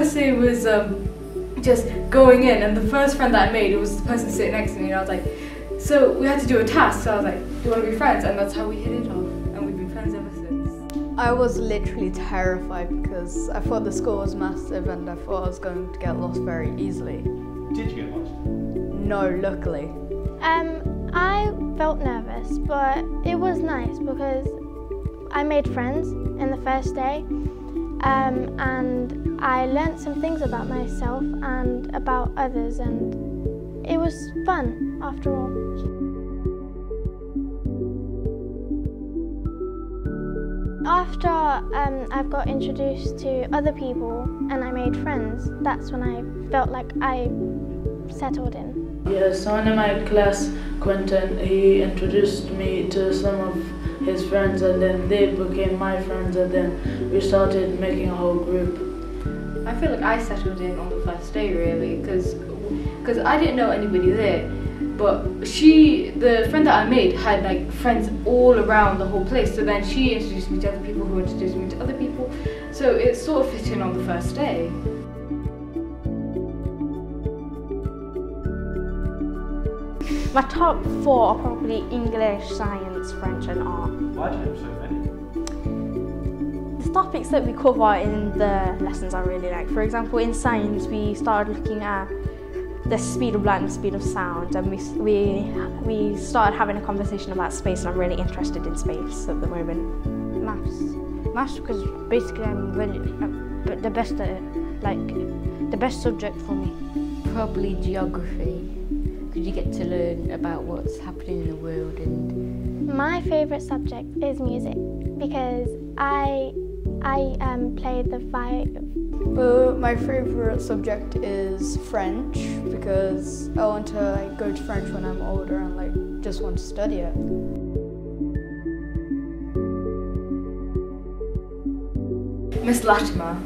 was um, just going in, and the first friend that I made was the person sitting next to me, and I was like, so we had to do a task. So I was like, do you want to be friends? And that's how we hit it off, and we've been friends ever since. I was literally terrified because I thought the school was massive and I thought I was going to get lost very easily. Did you get lost? No, luckily. Um, I felt nervous, but it was nice because I made friends in the first day um, and I learnt some things about myself and about others and it was fun after all. After um, I've got introduced to other people and I made friends, that's when I felt like I settled in. Yeah, someone in my class, Quentin, he introduced me to some of his friends and then they became my friends and then we started making a whole group. I feel like I settled in on the first day really because because I didn't know anybody there. But she, the friend that I made, had like friends all around the whole place. So then she introduced me to other people who introduced me to other people. So it sort of fit in on the first day. My top four are probably English, science, French and art. Why do you have so many? The topics that we cover in the lessons I really like. For example, in science we started looking at the speed of light and the speed of sound and we, we, we started having a conversation about space and I'm really interested in space at the moment. Maths. Maths because basically I'm really, uh, the best at it. Like, the best subject for me. Probably geography, because you get to learn about what's happening in the world and My favourite subject is music because I I um, played the vi- Well, my favourite subject is French because I want to like go to French when I'm older and like just want to study it. Miss Latimer,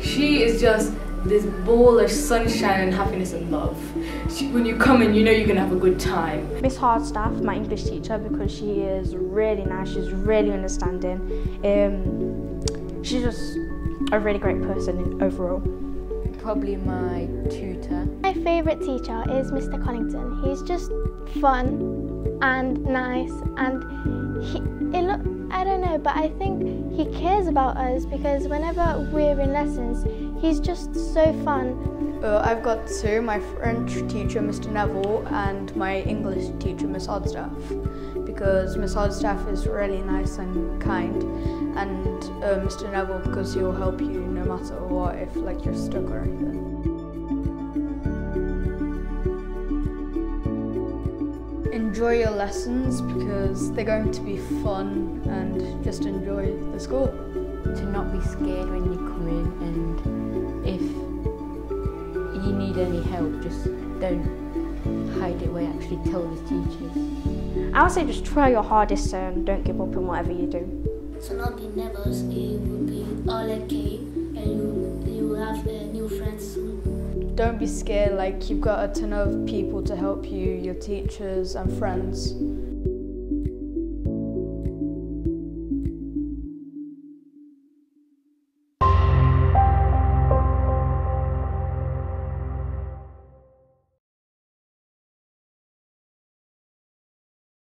she is just this ball of sunshine and happiness and love. When you come in, you know you're gonna have a good time. Miss Hardstaff, my English teacher, because she is really nice, she's really understanding. Um, she's just a really great person overall. probably my tutor. My favourite teacher is Mr. Collington. He's just fun and nice and he it look I don't know, but I think he cares about us because whenever we're in lessons, he's just so fun. Uh, I've got two, my French teacher, Mr. Neville, and my English teacher, Miss Hardstaff, because Miss Hardstaff is really nice and kind, and uh, Mr. Neville because he'll help you no matter what if like you're stuck or anything. Enjoy your lessons because they're going to be fun and just enjoy the school. To not be scared when you come in and if you need any help, just don't hide it away, actually tell the teachers. I would say just try your hardest and don't give up in whatever you do. So not be nervous, it will be all okay and you, you will have uh, new friends soon. Don't be scared, like you've got a ton of people to help you, your teachers and friends.